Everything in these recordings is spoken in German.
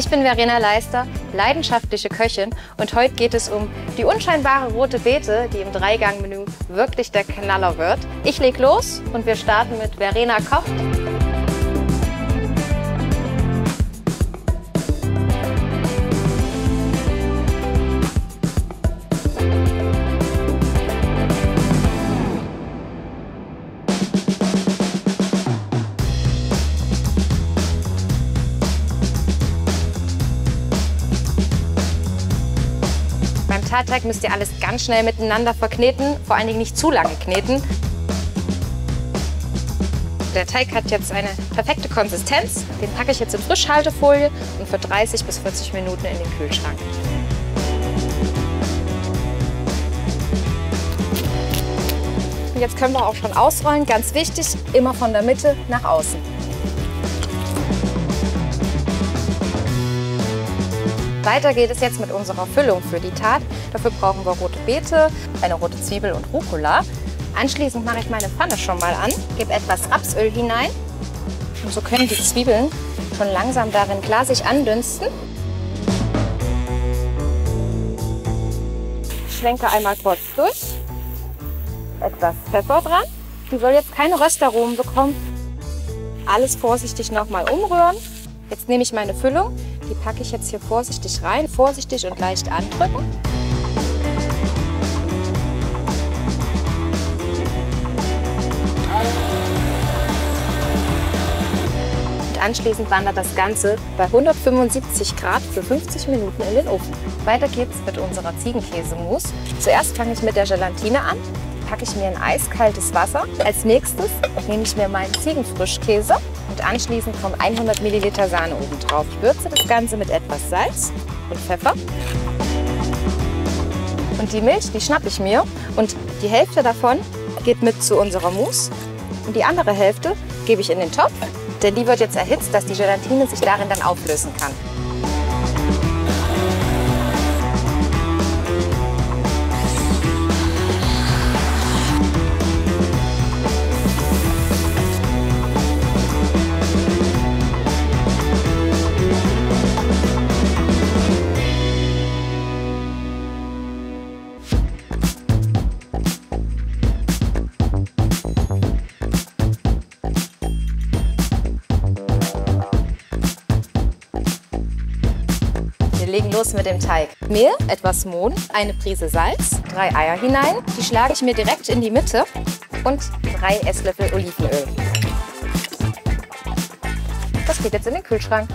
Ich bin Verena Leister, leidenschaftliche Köchin und heute geht es um die unscheinbare rote Beete, die im Dreigang-Menü wirklich der Knaller wird. Ich leg los und wir starten mit Verena kocht. Beim Taarteig müsst ihr alles ganz schnell miteinander verkneten, vor allen Dingen nicht zu lange kneten. Der Teig hat jetzt eine perfekte Konsistenz. Den packe ich jetzt in Frischhaltefolie und für 30 bis 40 Minuten in den Kühlschrank. Jetzt können wir auch schon ausrollen. Ganz wichtig, immer von der Mitte nach außen. Weiter geht es jetzt mit unserer Füllung für die Tat. Dafür brauchen wir rote Beete, eine rote Zwiebel und Rucola. Anschließend mache ich meine Pfanne schon mal an, gebe etwas Rapsöl hinein. Und so können die Zwiebeln schon langsam darin glasig andünsten. Schwenke einmal kurz durch. Etwas Pfeffer dran. Die soll jetzt keine Röstaromen bekommen. Alles vorsichtig nochmal umrühren. Jetzt nehme ich meine Füllung, die packe ich jetzt hier vorsichtig rein, vorsichtig und leicht andrücken. Und anschließend wandert das Ganze bei 175 Grad für 50 Minuten in den Ofen. Weiter geht's mit unserer Ziegenkäsemousse. Zuerst fange ich mit der Gelatine an packe ich mir in eiskaltes Wasser. Als nächstes nehme ich mir meinen Ziegenfrischkäse und anschließend kommt 100 Milliliter Sahne oben drauf. Ich würze das Ganze mit etwas Salz und Pfeffer. Und die Milch, die schnappe ich mir und die Hälfte davon geht mit zu unserer Mousse und die andere Hälfte gebe ich in den Topf, denn die wird jetzt erhitzt, dass die Gelatine sich darin dann auflösen kann. Legen los mit dem Teig. Mehl, etwas Mohn, eine Prise Salz, drei Eier hinein. Die schlage ich mir direkt in die Mitte und drei Esslöffel Olivenöl. Das geht jetzt in den Kühlschrank.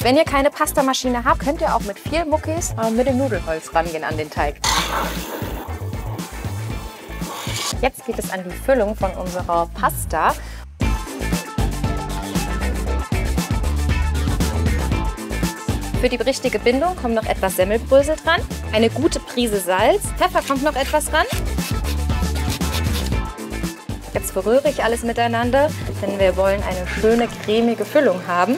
Wenn ihr keine Pastamaschine habt, könnt ihr auch mit viel Muckis äh, mit dem Nudelholz rangehen an den Teig. Jetzt geht es an die Füllung von unserer Pasta. Für die richtige Bindung kommt noch etwas Semmelbrösel dran, eine gute Prise Salz, Pfeffer kommt noch etwas ran. Jetzt verrühre ich alles miteinander, denn wir wollen eine schöne cremige Füllung haben.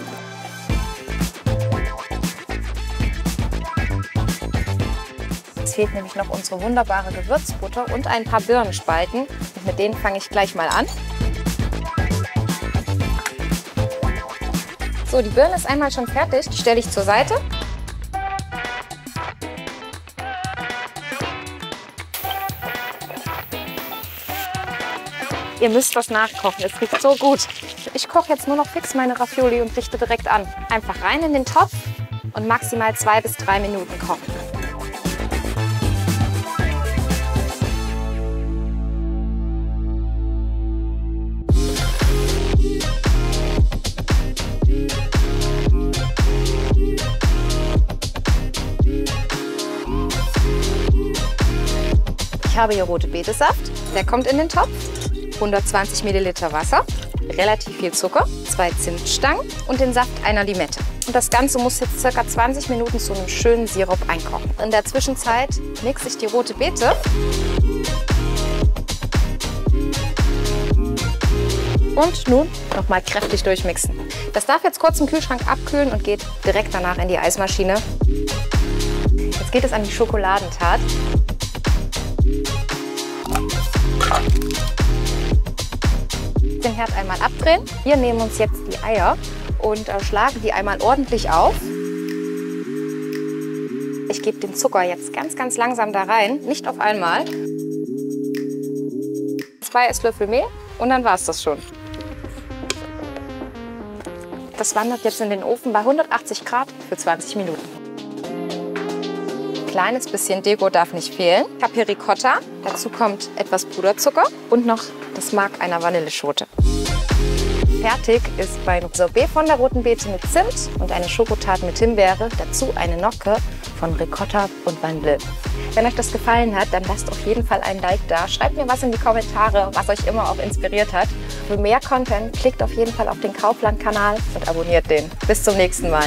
Es fehlt nämlich noch unsere wunderbare Gewürzbutter und ein paar Birnenspalten. Und mit denen fange ich gleich mal an. So, die Birne ist einmal schon fertig. Die stelle ich zur Seite. Ihr müsst was nachkochen, es riecht so gut. Ich koche jetzt nur noch fix meine Ravioli und richte direkt an. Einfach rein in den Topf und maximal zwei bis drei Minuten kochen. Ich habe hier rote Betesaft, der kommt in den Topf, 120 Milliliter Wasser, relativ viel Zucker, zwei Zimtstangen und den Saft einer Limette. Und das Ganze muss jetzt ca. 20 Minuten zu einem schönen Sirup einkochen. In der Zwischenzeit mixe ich die rote Beete. Und nun nochmal kräftig durchmixen. Das darf jetzt kurz im Kühlschrank abkühlen und geht direkt danach in die Eismaschine. Jetzt geht es an die Schokoladentat. Den Herd einmal abdrehen. Wir nehmen uns jetzt die Eier und äh, schlage die einmal ordentlich auf. Ich gebe den Zucker jetzt ganz, ganz langsam da rein, nicht auf einmal. Zwei Esslöffel Mehl und dann war es das schon. Das wandert jetzt in den Ofen bei 180 Grad für 20 Minuten. Kleines bisschen Deko darf nicht fehlen. Ich habe hier Ricotta, dazu kommt etwas Puderzucker und noch das Mark einer Vanilleschote. Fertig ist mein Sorbet von der roten Beete mit Zimt und eine Schokotat mit Himbeere, dazu eine Nocke von Ricotta und Vanille. Wenn euch das gefallen hat, dann lasst auf jeden Fall ein Like da. Schreibt mir was in die Kommentare, was euch immer auch inspiriert hat. Für mehr Content klickt auf jeden Fall auf den Kaufland-Kanal und abonniert den. Bis zum nächsten Mal.